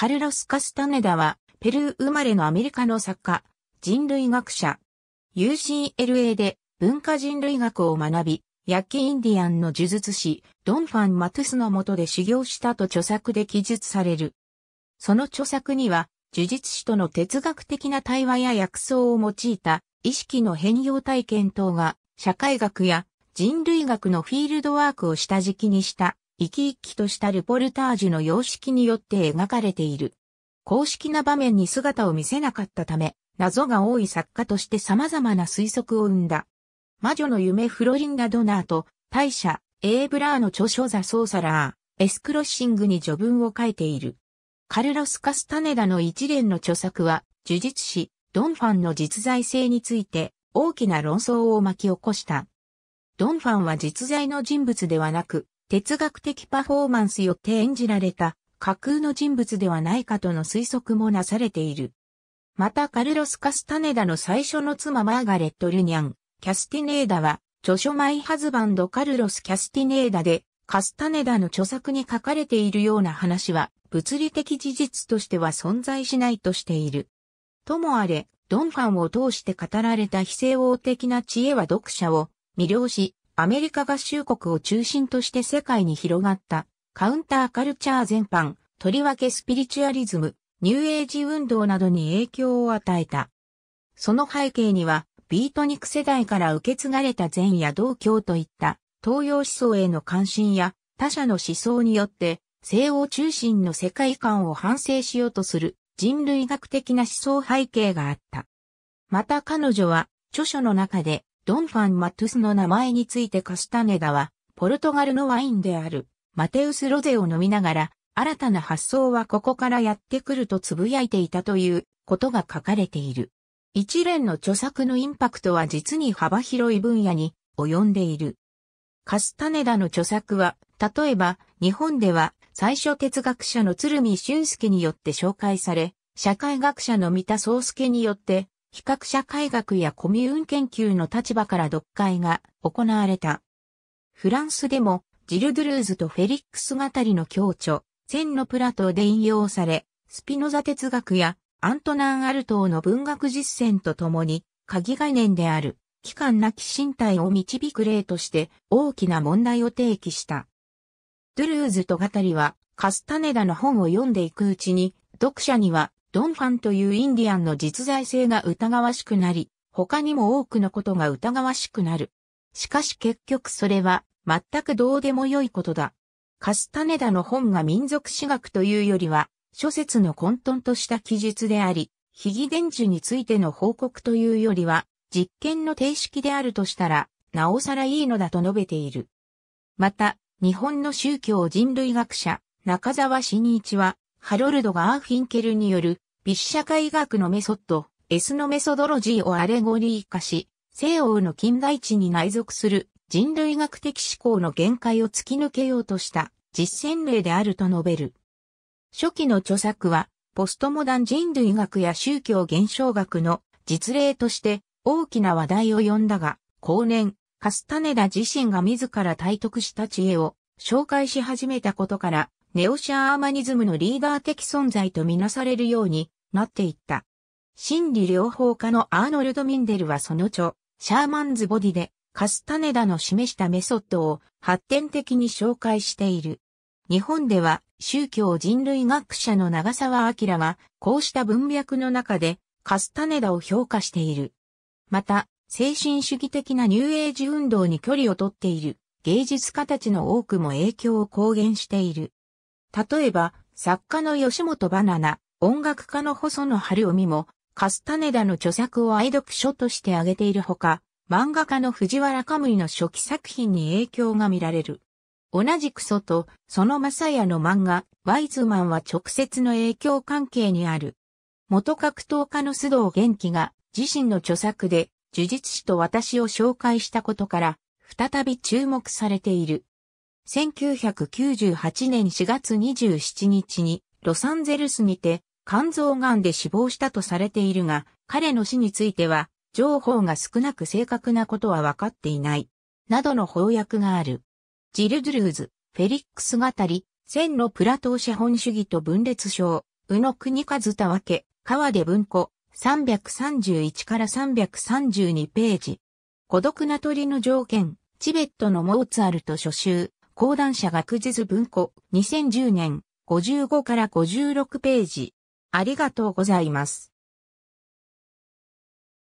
カルロス・カスタネダは、ペルー生まれのアメリカの作家、人類学者。UCLA で文化人類学を学び、ヤッキインディアンの呪術師、ドンファン・マトゥスの下で修行したと著作で記述される。その著作には、呪術師との哲学的な対話や薬草を用いた意識の変容体験等が社会学や人類学のフィールドワークを下敷きにした生き生きとしたルポルタージュの様式によって描かれている。公式な場面に姿を見せなかったため、謎が多い作家として様々な推測を生んだ。魔女の夢フロリンダ・ドナーとタイシャ・エイブラーの著書 The Sorcerer's Crossing に序文を書いている。カルロス・カスタネダの一連の著作は、呪術師、ドンファンの実在性について大きな論争を巻き起こした。ドンファンは実在の人物ではなく、哲学的パフォーマンスよって演じられた架空の人物ではないかとの推測もなされている。またカルロス・カスタネダの最初の妻マーガレット・ルニャン、キャスティネーダは、著書マイハズバンド・カルロス・キャスティネーダで、カスタネダの著作に書かれているような話は物理的事実としては存在しないとしている。ともあれ、ドンファンを通して語られた非正王的な知恵は読者を魅了し、アメリカ合衆国を中心として世界に広がったカウンターカルチャー全般、とりわけスピリチュアリズム、ニューエイジ運動などに影響を与えた。その背景には、ビートニック世代から受け継がれた禅や道教といった東洋思想への関心や他者の思想によって西欧中心の世界観を反省しようとする人類学的な思想背景があった。また彼女は著書の中でドンファン・マトゥスの名前についてカスタネダはポルトガルのワインであるマテウス・ロゼを飲みながら新たな発想はここからやってくると呟いていたということが書かれている。一連の著作のインパクトは実に幅広い分野に及んでいる。カスタネダの著作は、例えば日本では最初哲学者の鶴見俊介によって紹介され、社会学者の三田宗介によって、比較社会学やコミューン研究の立場から読解が行われた。フランスでも、ジル・ドゥルーズとフェリックス語りの強著、千のプラトで引用され、スピノザ哲学やアントナン・アルトーの文学実践とともに、鍵概念である、期間なき身体を導く例として大きな問題を提起した。ドゥルーズと語りは、カスタネダの本を読んでいくうちに、読者には、ドンファンというインディアンの実在性が疑わしくなり、他にも多くのことが疑わしくなる。しかし結局それは、全くどうでもよいことだ。カスタネダの本が民族誌学というよりは、諸説の混沌とした記述であり、秘儀伝授についての報告というよりは、実験の定式であるとしたら、なおさらいいのだと述べている。また、日本の宗教人類学者、中沢新一は、ハロルド・ガーフィンケルによる、微社会学のメソッド、エスノメソドロジーをアレゴリー化し、西欧の近代知に内属する人類学的思考の限界を突き抜けようとした実践例であると述べる。初期の著作は、ポストモダン人類学や宗教現象学の実例として大きな話題を呼んだが、後年、カスタネダ自身が自ら体得した知恵を紹介し始めたことから、ネオシャーマニズムのリーダー的存在とみなされるようになっていった。心理療法家のアーノルド・ミンデルはその著、シャーマンズ・ボディで、カスタネダの示したメソッドを発展的に紹介している。日本では宗教人類学者の長沢明はこうした文脈の中でカスタネダを評価している。また、精神主義的なニューエイジ運動に距離をとっている芸術家たちの多くも影響を公言している。例えば、作家の吉本バナナ、音楽家の細野晴臣も、カスタネダの著作を愛読書として挙げているほか、漫画家の藤原カムイの初期作品に影響が見られる。同じくソと、そのマサヤの漫画、ワイズマンは直接の影響関係にある。元格闘家の須藤元気が自身の著作で呪術師と私を紹介したことから、再び注目されている。1998年4月27日にロサンゼルスにて肝臓癌で死亡したとされているが、彼の死については情報が少なく正確なことは分かっていない。などの翻訳がある。ジル・ドゥルーズ、フェリックス語り、千のプラトー資本主義と分裂症、宇野国和田分け、川で文庫、331から332ページ。孤独な鳥の条件、チベットのモーツァルト初集、講談社学術文庫、2010年、55から56ページ。ありがとうございます。